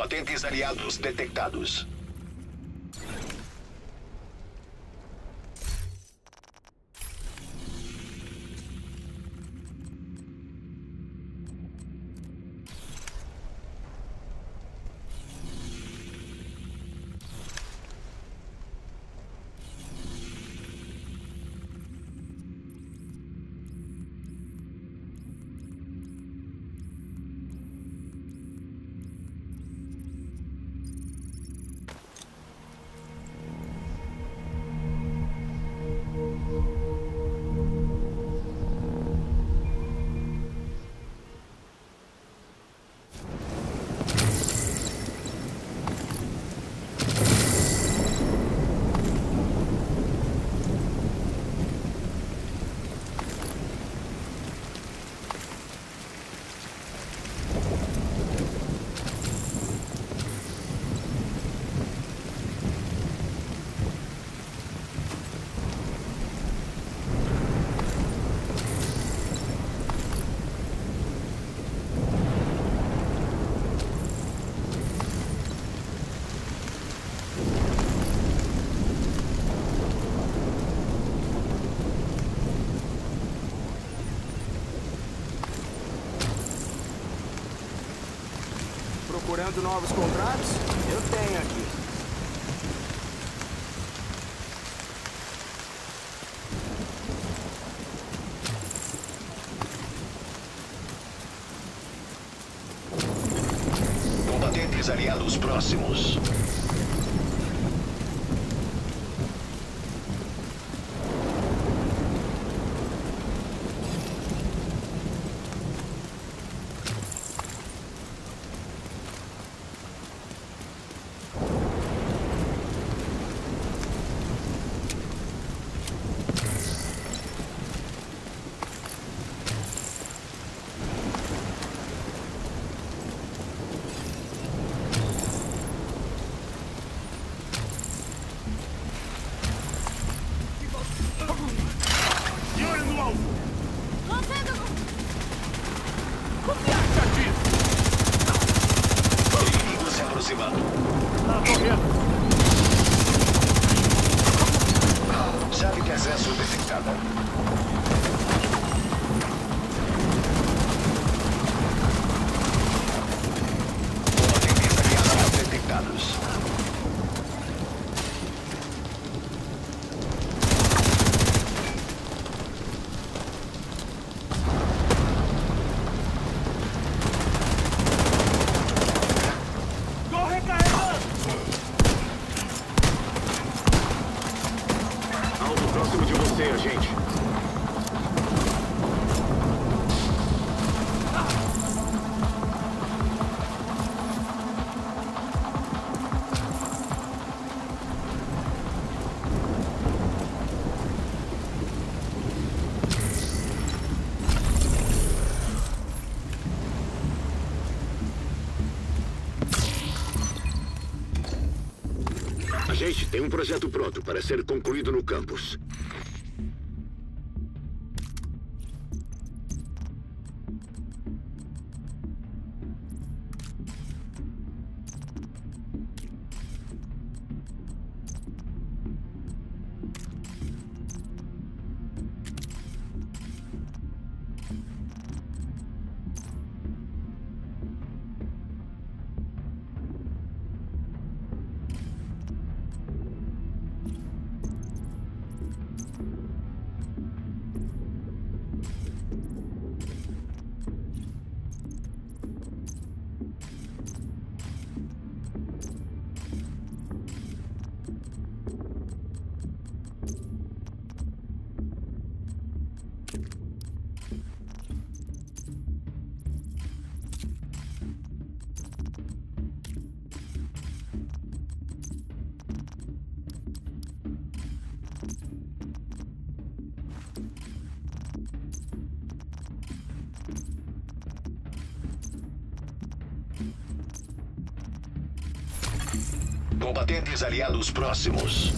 Combatentes aliados detectados. Procurando novos contratos? Eu tenho aqui. Combatentes aliados próximos. Tem um projeto pronto para ser concluído no campus. Próximos.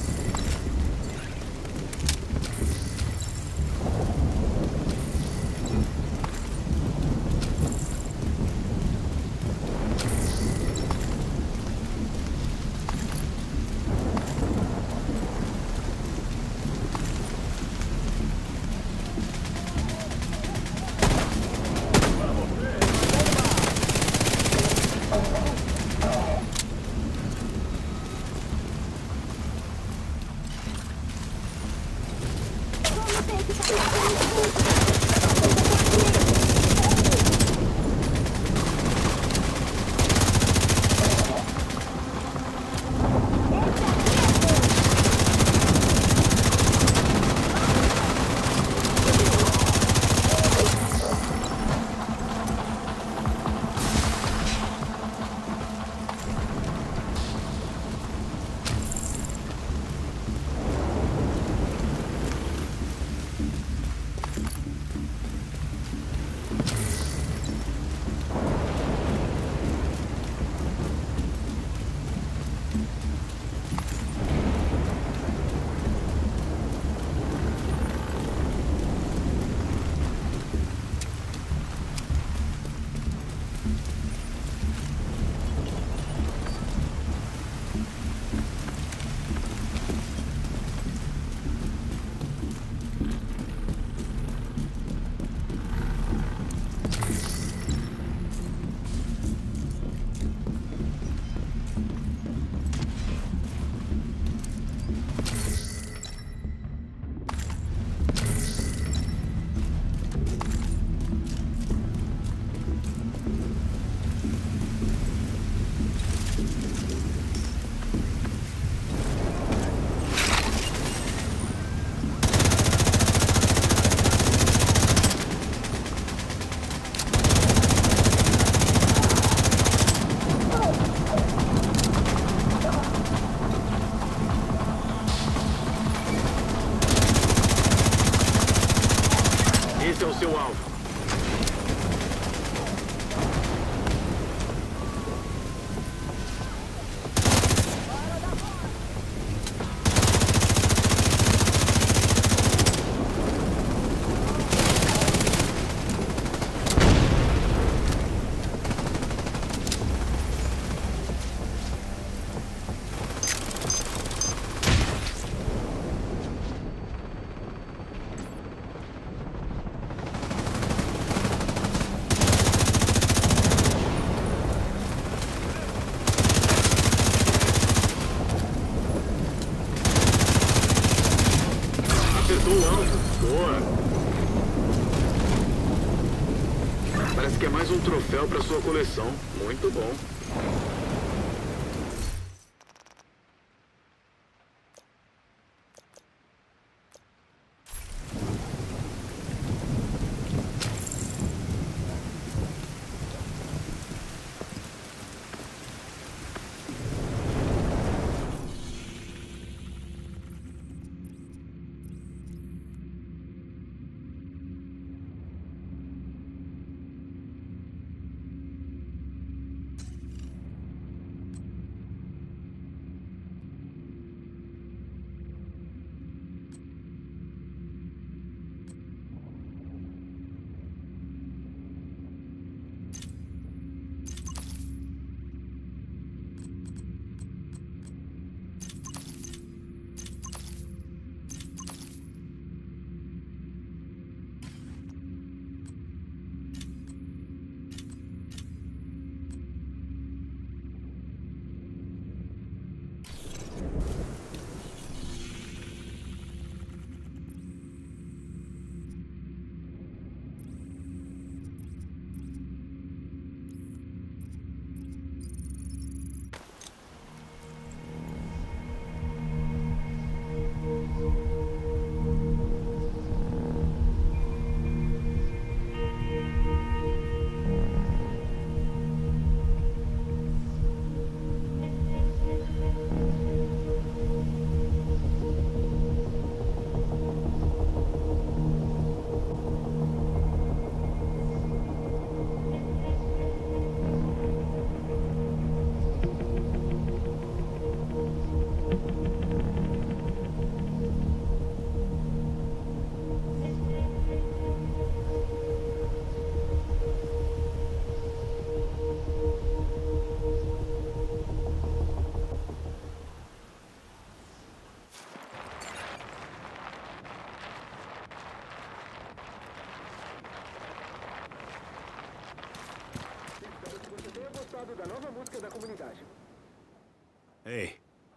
Ei,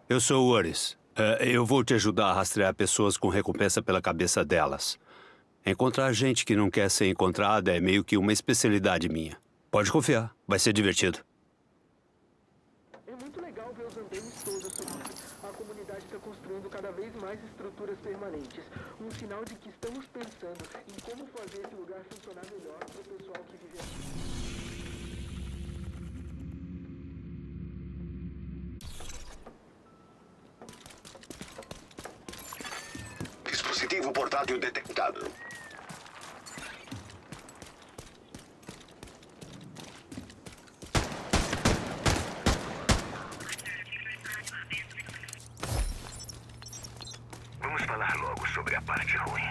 eu sou o Uris. Eh, eu vou te ajudar a rastrear pessoas com recompensa pela cabeça delas. Encontrar gente que não quer ser encontrada é meio que uma especialidade minha. Pode confiar, vai ser divertido. É muito legal ver os andames todos subindo. A comunidade está construindo cada vez mais estruturas permanentes. Um sinal de que estamos pensando em como fazer esse lugar funcionar melhor para o pessoal que vive aqui. Dispositivo portátil detectado. Vamos falar logo sobre a parte ruim.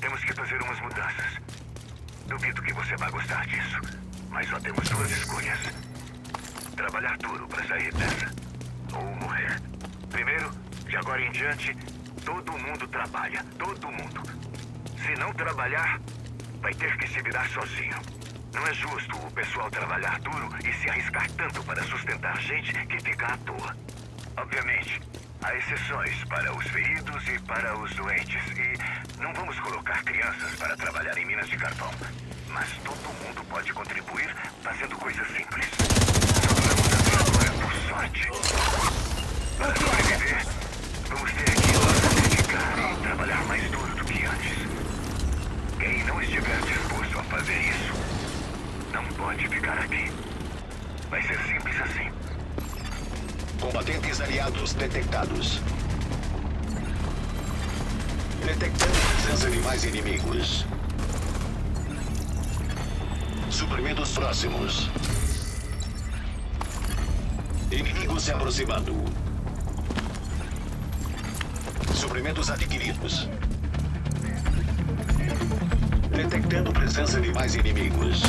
Temos que fazer umas mudanças. Duvido que você vai gostar disso, mas só temos duas escolhas: trabalhar duro para sair dessa, ou morrer. Primeiro, de agora em diante, todo mundo trabalha. Todo mundo. Se não trabalhar, vai ter que se virar sozinho. Não é justo o pessoal trabalhar duro e se arriscar tanto para sustentar gente que fica à toa. Obviamente, há exceções para os feridos e para os doentes. E não vamos colocar crianças para trabalhar em minas de carvão. Mas todo mundo pode contribuir fazendo coisas simples. Fazer agora por sorte. Fazer isso, não pode ficar aqui. Vai ser simples assim. Combatentes aliados detectados. Detectando presença de mais inimigos. Suprimentos próximos. Inimigos se aproximando. Suprimentos adquiridos. Detectando presença de mais inimigos.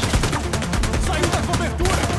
Saiu da cobertura!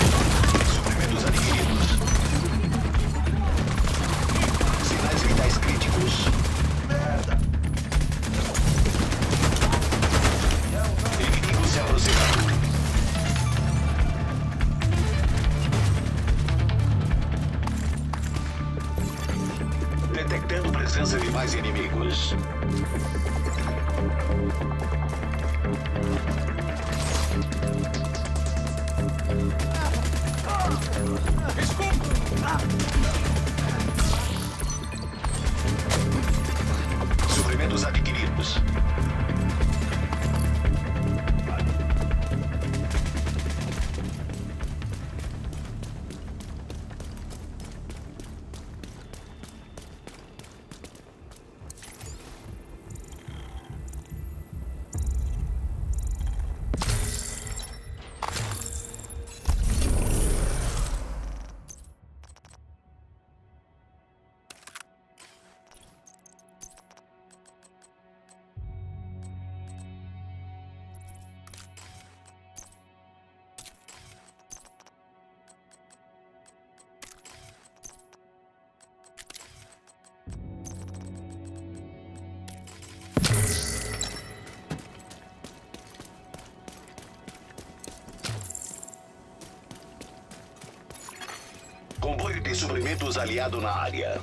Suprimentos aliado na área.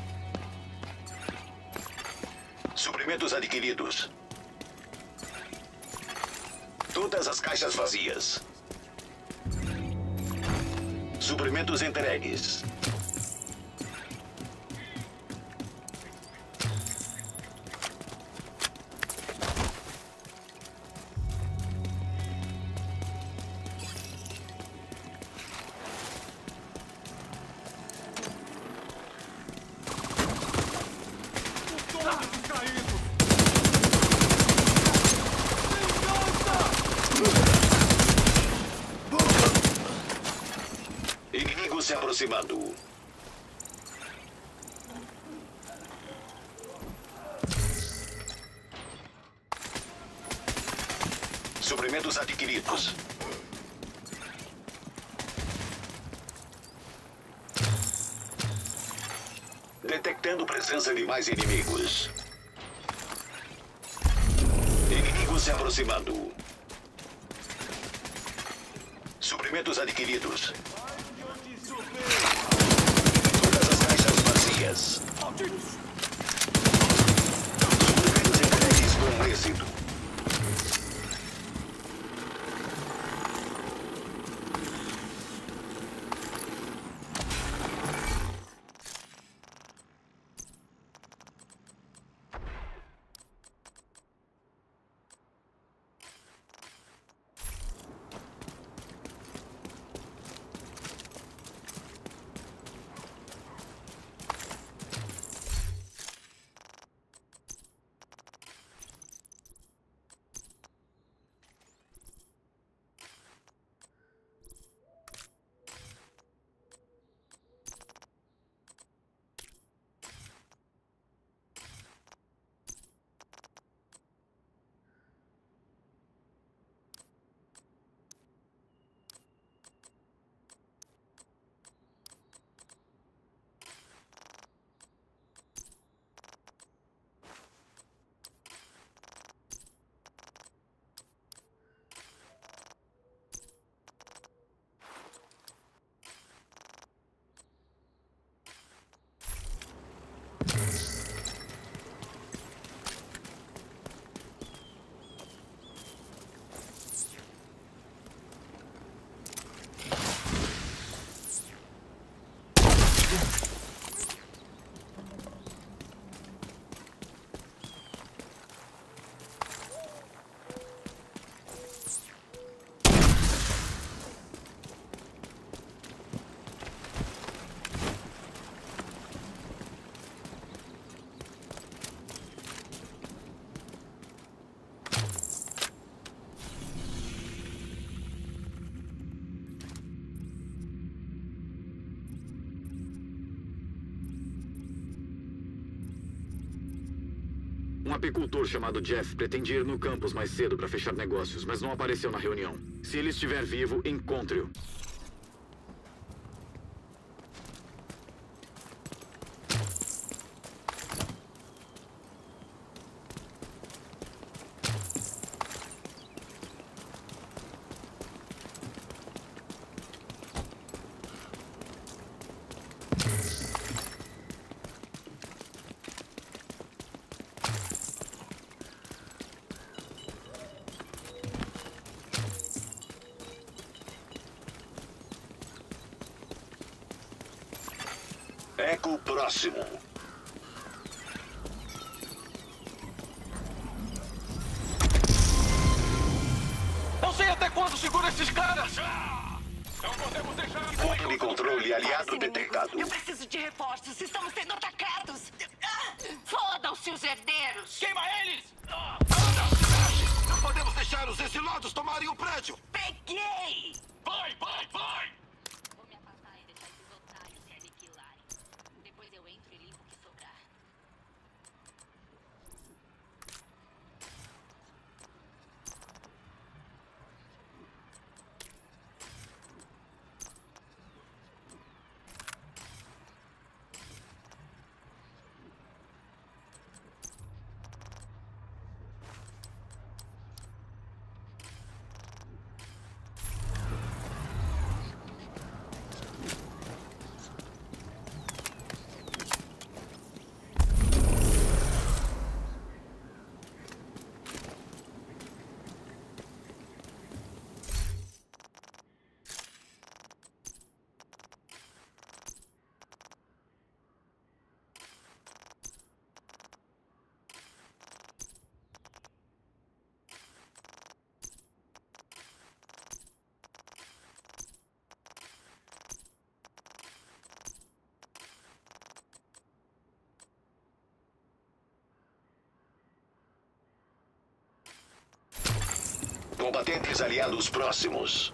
Suprimentos adquiridos. Todas as caixas vazias. Suprimentos entregues. principais inimigos. apicultor chamado Jeff pretendia ir no campus mais cedo para fechar negócios, mas não apareceu na reunião. Se ele estiver vivo, encontre-o. Combatentes aliados próximos.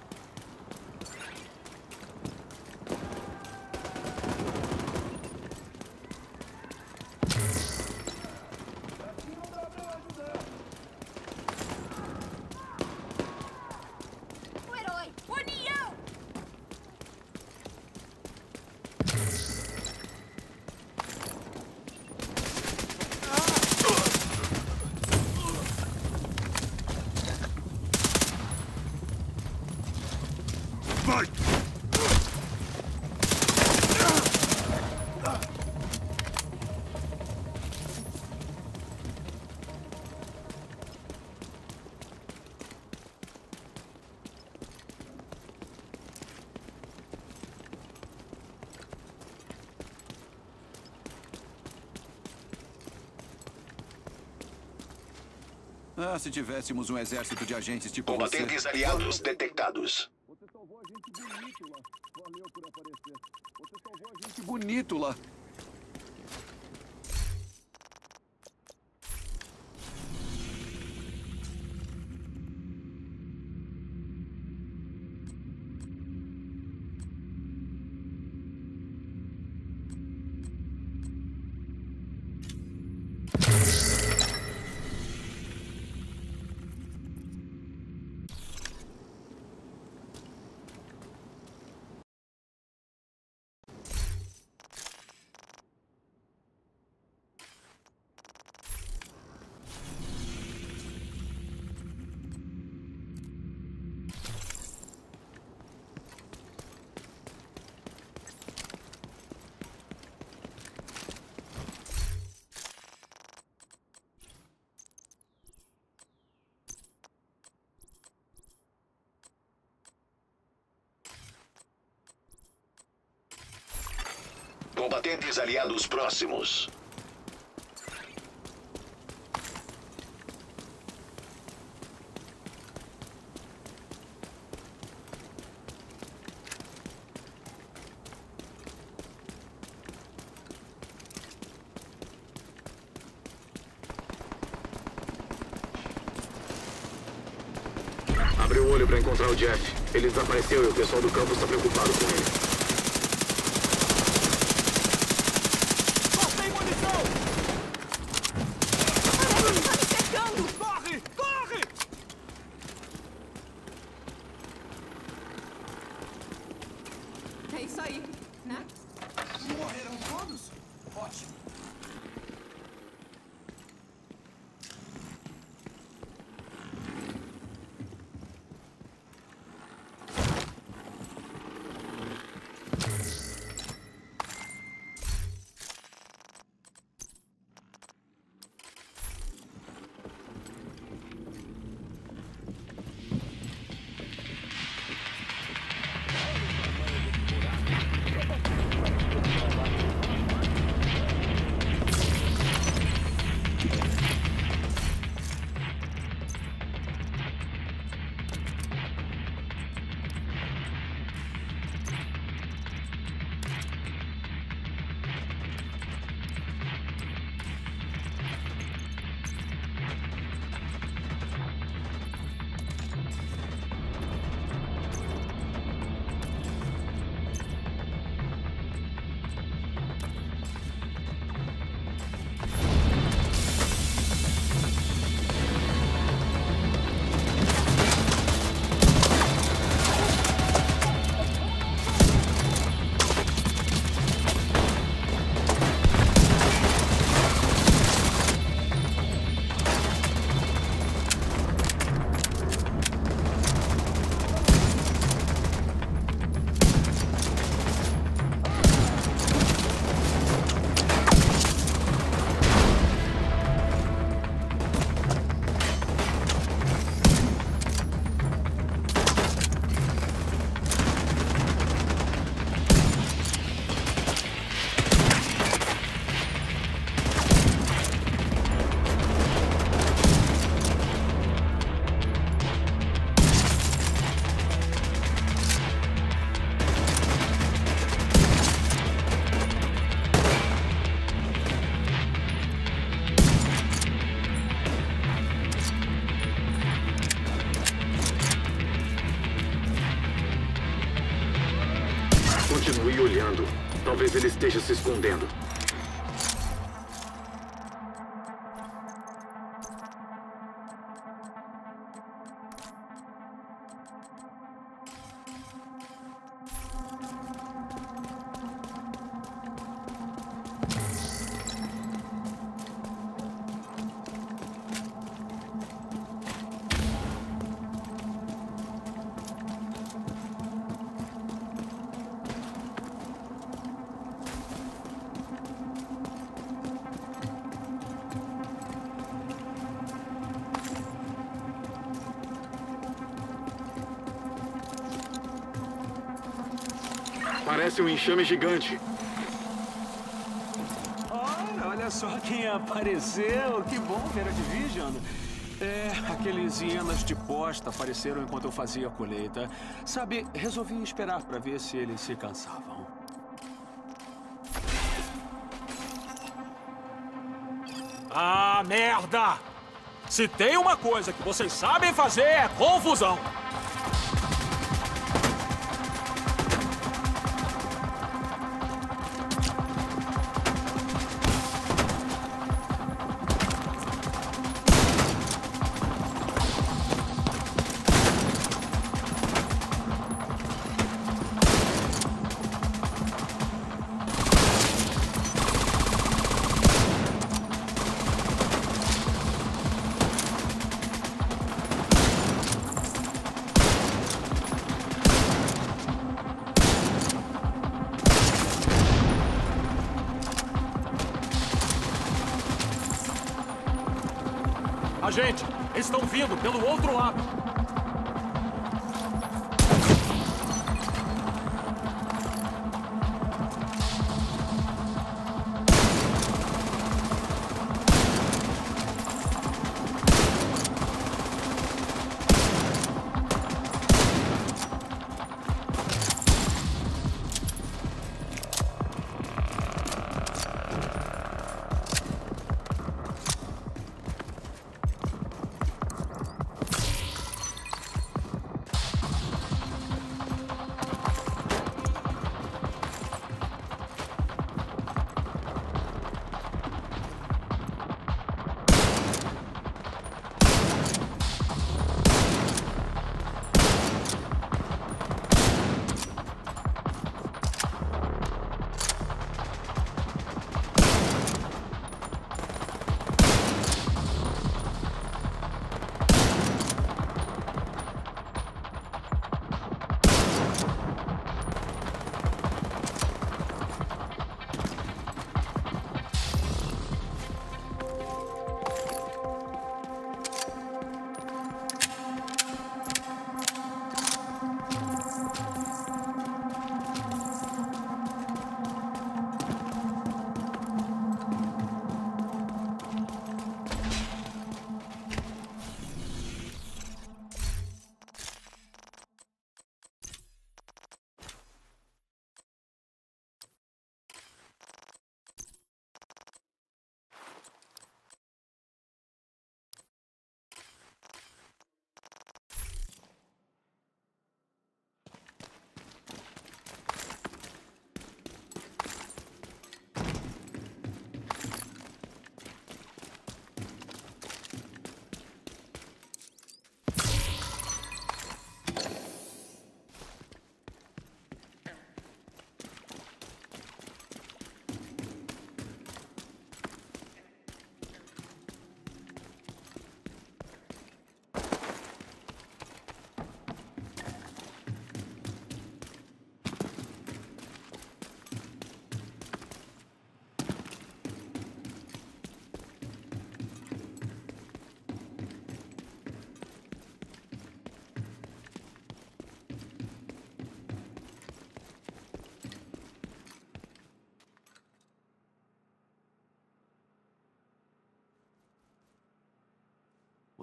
Ah, se tivéssemos um exército de agentes tipo você. Combatentes aliados detectados. Você salvou a gente bonito lá. Valeu por aparecer. Você salvou a gente bonito lá. Combatentes aliados próximos. Abre o olho pra encontrar o Jeff. Ele desapareceu e o pessoal do campo está preocupado com ele. Sem munição! Tá me cercando! Corre! Corre! É isso aí, né? Morreram todos? Ótimo. Parece um enxame gigante. Ora, olha só quem apareceu. Que bom ver a Division. É, aqueles hienas de posta apareceram enquanto eu fazia a colheita. Sabe, resolvi esperar para ver se eles se cansavam. Ah, merda! Se tem uma coisa que vocês sabem fazer é confusão. Pelo outro lado.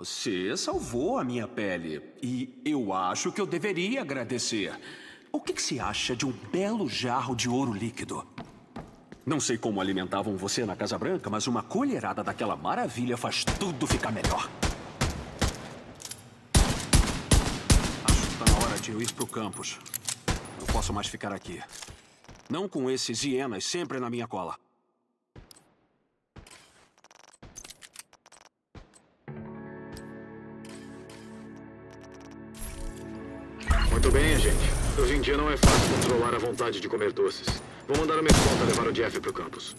Você salvou a minha pele. E eu acho que eu deveria agradecer. O que, que se acha de um belo jarro de ouro líquido? Não sei como alimentavam você na Casa Branca, mas uma colherada daquela maravilha faz tudo ficar melhor. Acho que está na hora de eu ir pro campus. Não posso mais ficar aqui. Não com esses hienas sempre na minha cola. Muito bem, gente. Hoje em dia não é fácil controlar a vontade de comer doces. Vou mandar uma escolta levar o Jeff pro campus.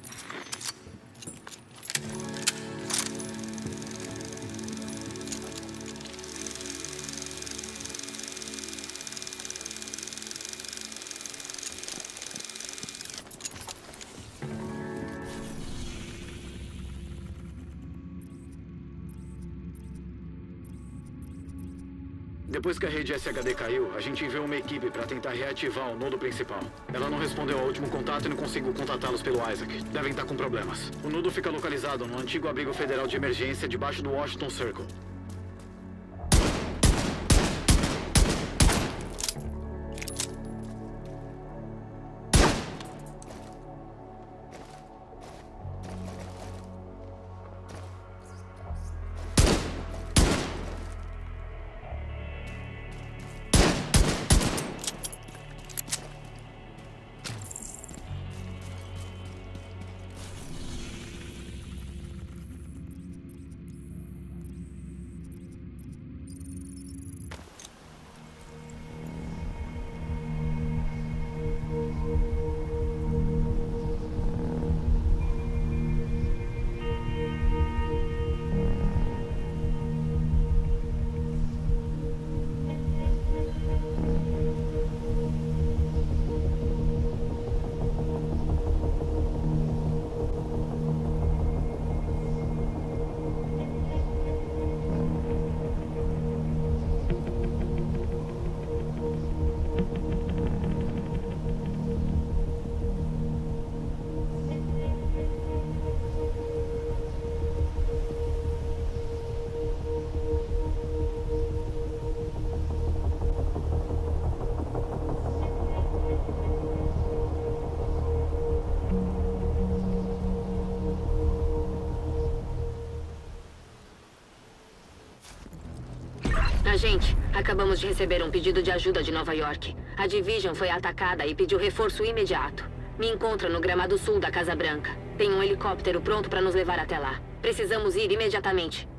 Depois que a rede SHD caiu, a gente enviou uma equipe para tentar reativar o nodo principal. Ela não respondeu ao último contato e não consigo contatá-los pelo Isaac. Devem estar com problemas. O nodo fica localizado no antigo abrigo federal de emergência debaixo do Washington Circle. Agente, acabamos de receber um pedido de ajuda de Nova York. A Division foi atacada e pediu reforço imediato. Me encontra no gramado sul da Casa Branca. Tem um helicóptero pronto para nos levar até lá. Precisamos ir imediatamente.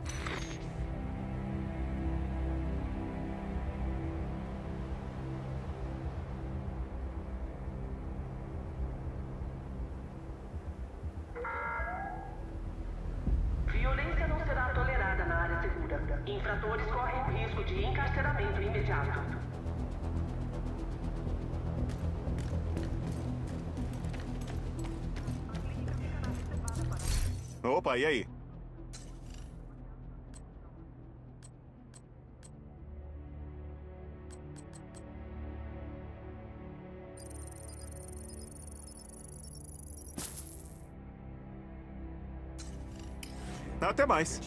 E aí? Até mais.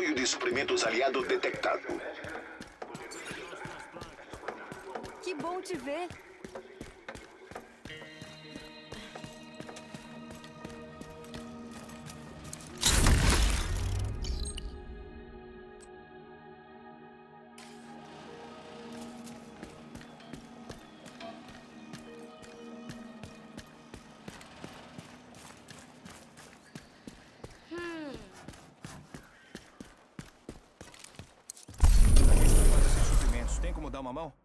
Apoio de suprimentos aliado detectado. Que bom te ver. Suprimentos. Tem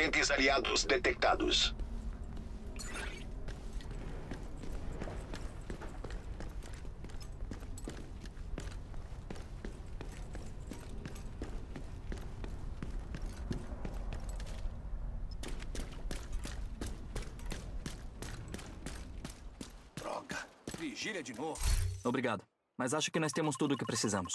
Combatentes aliados detectados. Droga. Vigília de novo. Obrigado. Mas acho que nós temos tudo o que precisamos.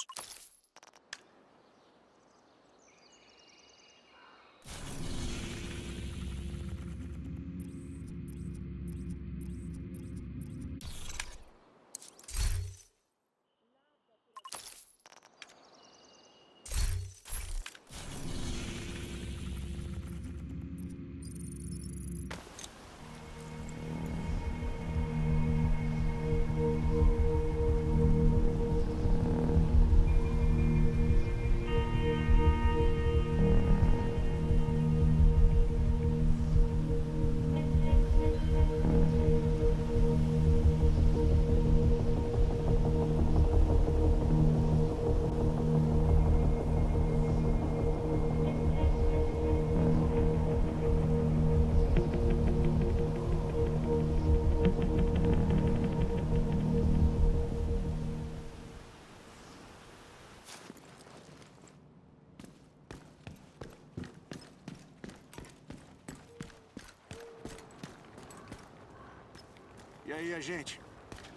Aí, agente?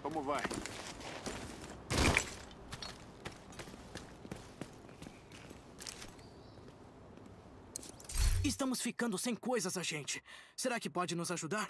Como vai? Estamos ficando sem coisas, agente. Será que pode nos ajudar?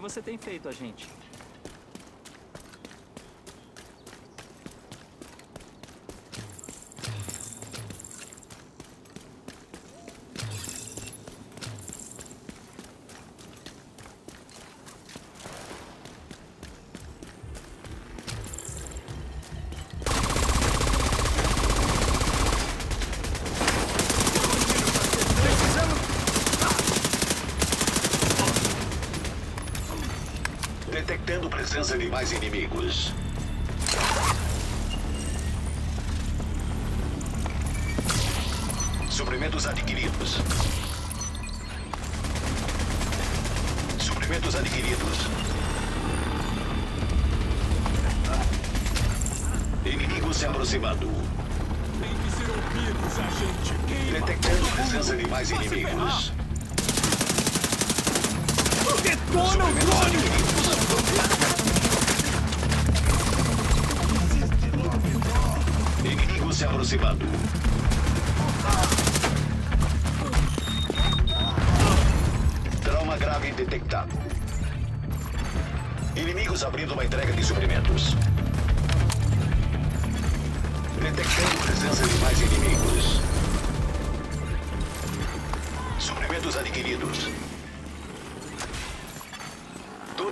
que você tem feito a gente? mais inimigos.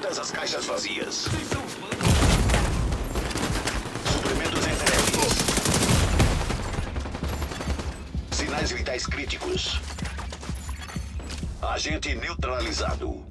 Todas as caixas vazias. Suprimentos entregues. Sinais vitais críticos. Agente neutralizado.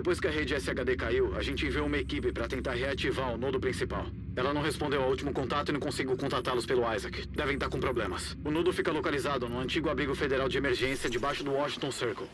Depois que a rede SHD caiu, a gente enviou uma equipe para tentar reativar o nodo principal. Ela não respondeu ao último contato e não conseguiu contatá-los pelo Isaac. Devem estar com problemas. O nodo fica localizado no antigo abrigo federal de emergência debaixo do Washington Circle.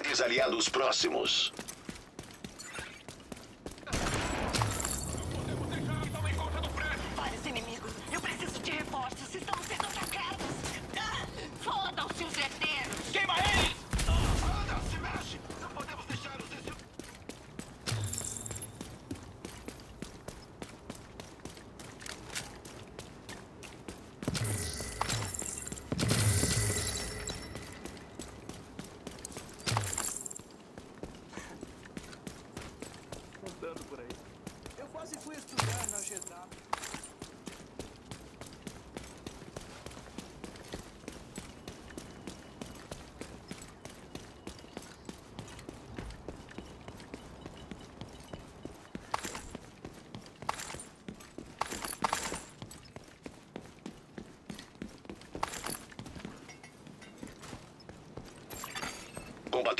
Combatentes aliados próximos.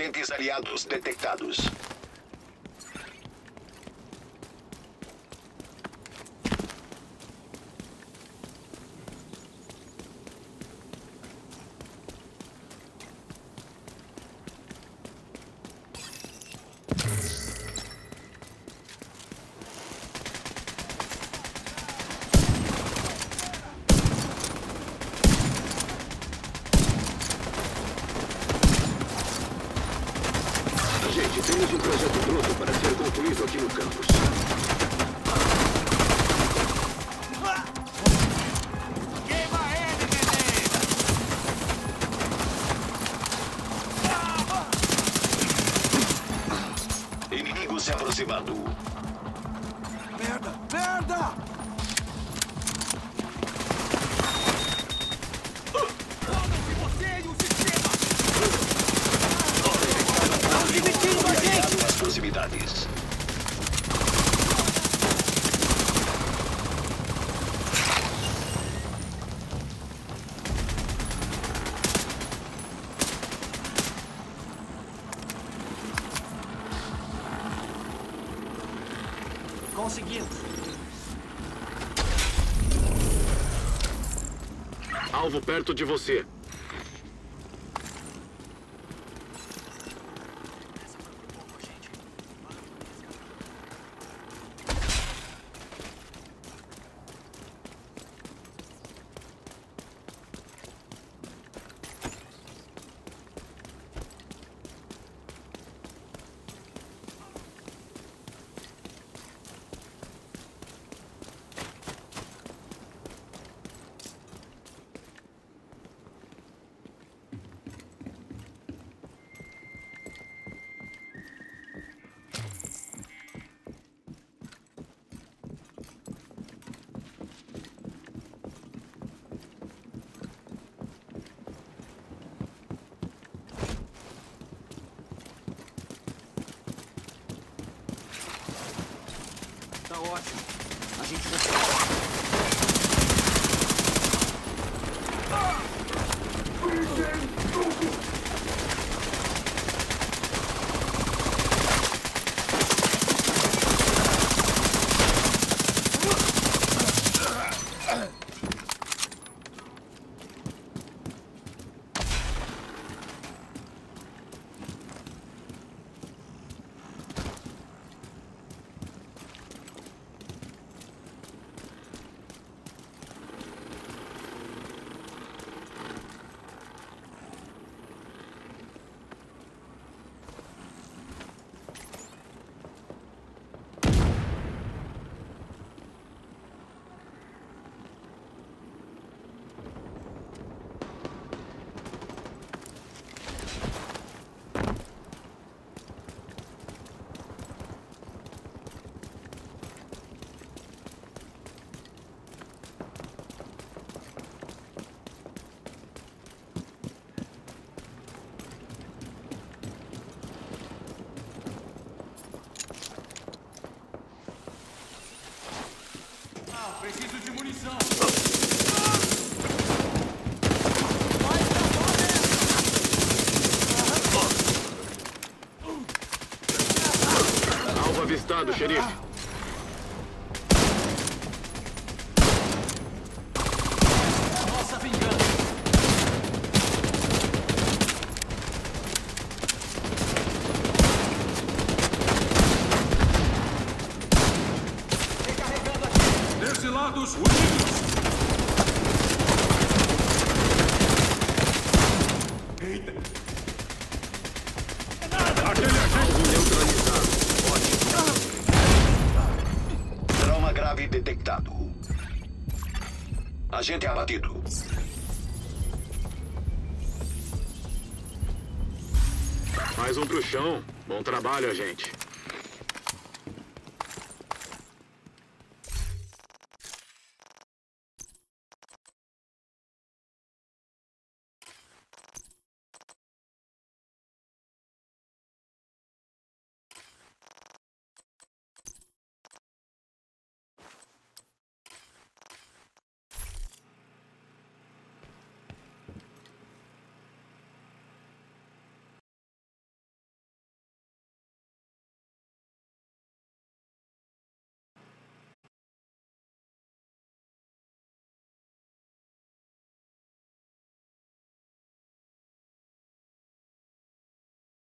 Combatentes aliados detectados. Perto de você. Tá avistado, xerife. Nossa vingança. Recarregando aqui. Descilados unidos. Eita. Aquele agente neutralizado. Ótimo. Trauma grave detectado. Agente abatido. Mais um pro chão. Bom trabalho, gente.